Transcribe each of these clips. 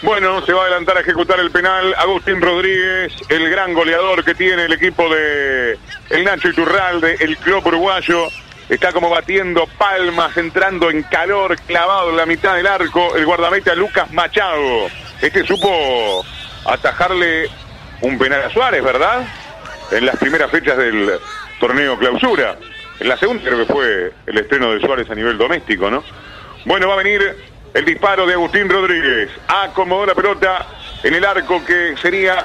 Bueno, se va a adelantar a ejecutar el penal Agustín Rodríguez, el gran goleador que tiene el equipo de el Nacho Iturralde, el club uruguayo. Está como batiendo palmas, entrando en calor, clavado en la mitad del arco, el guardameta Lucas Machado. Este supo atajarle un penal a Suárez, ¿verdad? En las primeras fechas del torneo clausura. En la segunda creo que fue el estreno de Suárez a nivel doméstico, ¿no? Bueno, va a venir el disparo de Agustín Rodríguez. Acomodó la pelota en el arco que sería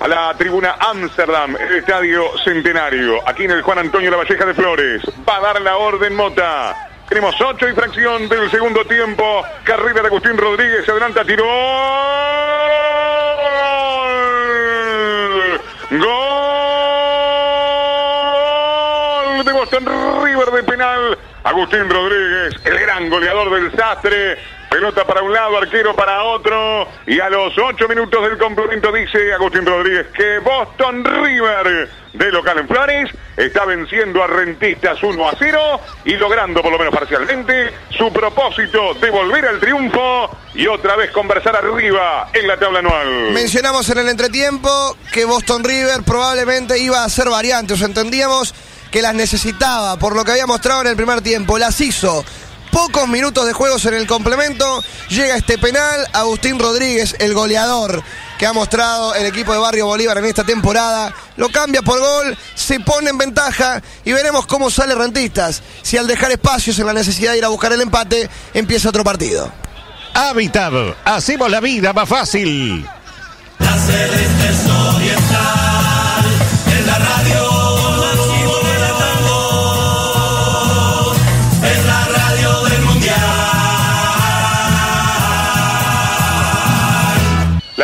a la tribuna Amsterdam, el estadio Centenario. Aquí en el Juan Antonio La Valleja de Flores. Va a dar la orden Mota. Tenemos ocho y fracción del segundo tiempo. Carrera de Agustín Rodríguez. Adelanta, tiró. Gol de Boston River de penal. Agustín Rodríguez, el gran goleador del Sastre. Pelota para un lado, arquero para otro. Y a los ocho minutos del complemento dice Agustín Rodríguez que Boston River de local en Flores está venciendo a Rentistas 1 a 0 y logrando por lo menos parcialmente su propósito de volver al triunfo y otra vez conversar arriba en la tabla anual. Mencionamos en el entretiempo que Boston River probablemente iba a hacer variantes, entendíamos que las necesitaba por lo que había mostrado en el primer tiempo, las hizo pocos minutos de juegos en el complemento. Llega este penal. Agustín Rodríguez, el goleador que ha mostrado el equipo de Barrio Bolívar en esta temporada. Lo cambia por gol, se pone en ventaja y veremos cómo sale Rentistas. Si al dejar espacios en la necesidad de ir a buscar el empate, empieza otro partido. Habitat, hacemos la vida más fácil.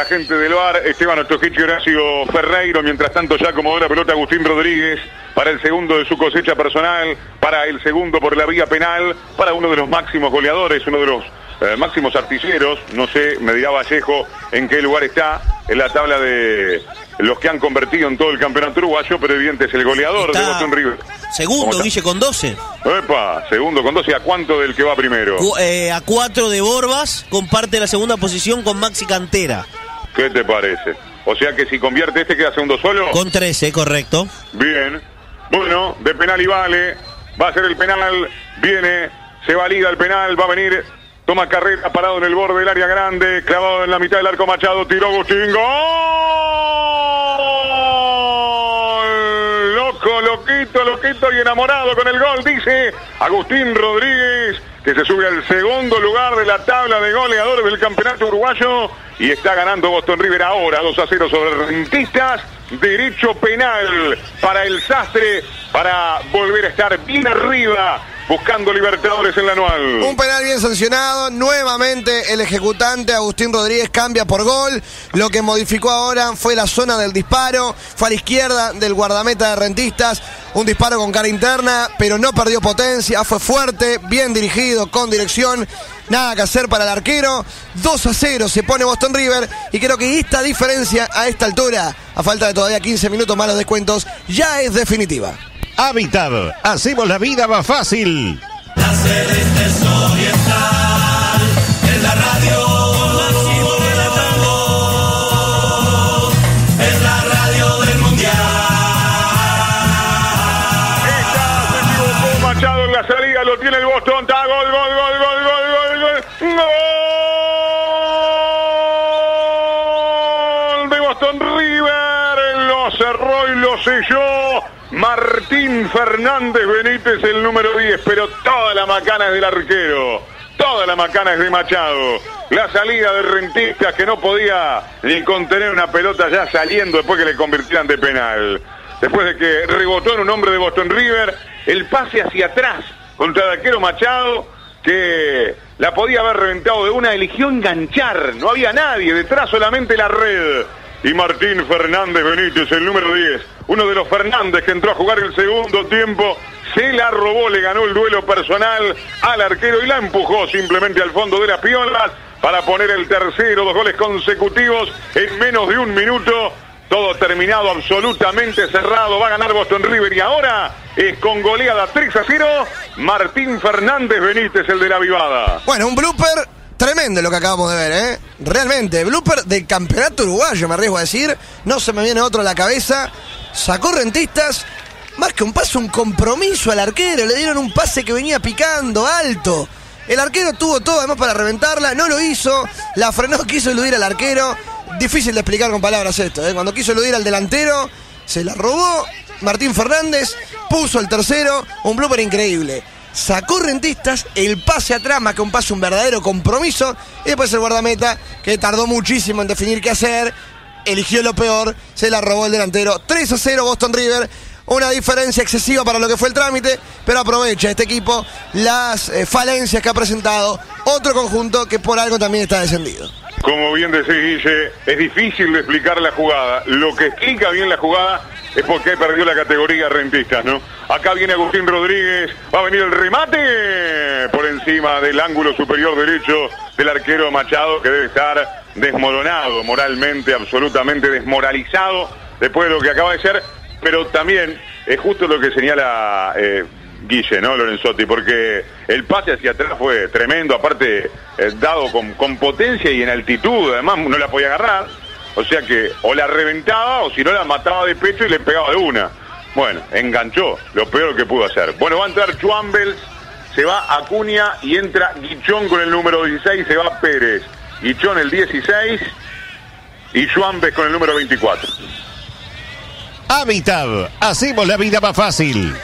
Gente del bar, Esteban Otojichi Horacio Ferreiro, mientras tanto ya acomodó la pelota Agustín Rodríguez para el segundo de su cosecha personal, para el segundo por la vía penal, para uno de los máximos goleadores, uno de los eh, máximos artilleros, no sé, me dirá Vallejo en qué lugar está en la tabla de los que han convertido en todo el campeonato uruguayo, pero evidente es el goleador de Boston River. Segundo. Guille, con 12. Epa, segundo con 12, ¿a cuánto del que va primero? Cu- eh, a 4 de Borbas, comparte la segunda posición con Maxi Cantera. ¿Qué te parece? O sea que si convierte este queda segundo solo. Con 13, correcto. Bien. Bueno, de penal y vale. Va a ser el penal. Viene. Se valida el penal. Va a venir. Toma carrera parado en el borde del área grande. Clavado en la mitad del arco Machado. Tiró Agustín. ¡Gol! Loco, loquito, loquito y enamorado con el gol. Dice Agustín Rodríguez. Que se sube al segundo lugar de la tabla de goleadores del campeonato uruguayo. Y está ganando Boston River ahora 2 a 0 sobre Rentistas. Derecho penal para el Sastre para volver a estar bien arriba buscando Libertadores en la anual. Un penal bien sancionado. Nuevamente el ejecutante Agustín Rodríguez cambia por gol. Lo que modificó ahora fue la zona del disparo. Fue a la izquierda del guardameta de Rentistas. Un disparo con cara interna, pero no perdió potencia. Fue fuerte, bien dirigido, con dirección. Nada que hacer para el arquero. 2 a 0 se pone Boston River. Y creo que esta diferencia a esta altura, a falta de todavía 15 minutos más los descuentos, ya es definitiva. Habitat, hacemos la vida más fácil. La celeste oriental radio. Es radio Machado en la lo tiene el Boston, gol, gol, gol, gol, gol, gol, gol. Gol de Boston River, lo cerró y lo selló. Martín Fernández Benítez, el número 10, pero toda la macana es del arquero. Toda la macana es de Machado. La salida de Rentistas que no podía ni contener una pelota ya saliendo después que le convirtieran de penal. Después de que rebotó en un hombre de Boston River, el pase hacia atrás contra el arquero Machado, que la podía haber reventado de una, eligió enganchar. No había nadie, detrás solamente la red. Y Martín Fernández Benítez, el número 10, uno de los Fernández que entró a jugar el segundo tiempo, se la robó, le ganó el duelo personal al arquero y la empujó simplemente al fondo de las piolas para poner el tercero, dos goles consecutivos en menos de un minuto. Todo terminado absolutamente cerrado. Va a ganar Boston River y ahora es con goleada 3 a 0. Martín Fernández Benítez, el de la vivada. Bueno, un blooper Tremendo lo que acabamos de ver, ¿eh? Realmente, blooper del campeonato uruguayo, me arriesgo a decir. No se me viene otro a la cabeza. Sacó rentistas. Más que un pase, un compromiso al arquero. Le dieron un pase que venía picando alto. El arquero tuvo todo además para reventarla. No lo hizo. La frenó, quiso eludir al arquero. Difícil de explicar con palabras esto, ¿eh? Cuando quiso eludir al delantero, se la robó. Martín Fernández puso el tercero. Un blooper increíble sacó rentistas, el pase atrás, más que un pase, un verdadero compromiso, y después el guardameta, que tardó muchísimo en definir qué hacer, eligió lo peor, se la robó el delantero. 3 a 0 Boston River, una diferencia excesiva para lo que fue el trámite, pero aprovecha este equipo las eh, falencias que ha presentado otro conjunto que por algo también está descendido. Como bien decís, Guille, es difícil de explicar la jugada. Lo que explica bien la jugada es porque perdió la categoría rentistas, ¿no? Acá viene Agustín Rodríguez, va a venir el remate por encima del ángulo superior derecho del arquero Machado, que debe estar desmoronado moralmente, absolutamente desmoralizado después de lo que acaba de ser, pero también es justo lo que señala eh, Guille, ¿no? Lorenzotti, porque el pase hacia atrás fue tremendo, aparte eh, dado con, con potencia y en altitud, además no la podía agarrar o sea que o la reventaba o si no la mataba de pecho y le pegaba de una. Bueno, enganchó, lo peor que pudo hacer. Bueno, va a entrar Chuambels, se va Acuña y entra Guichón con el número 16, se va Pérez. Guichón el 16 y Chuambels con el número 24. Habitat, hacemos la vida más fácil.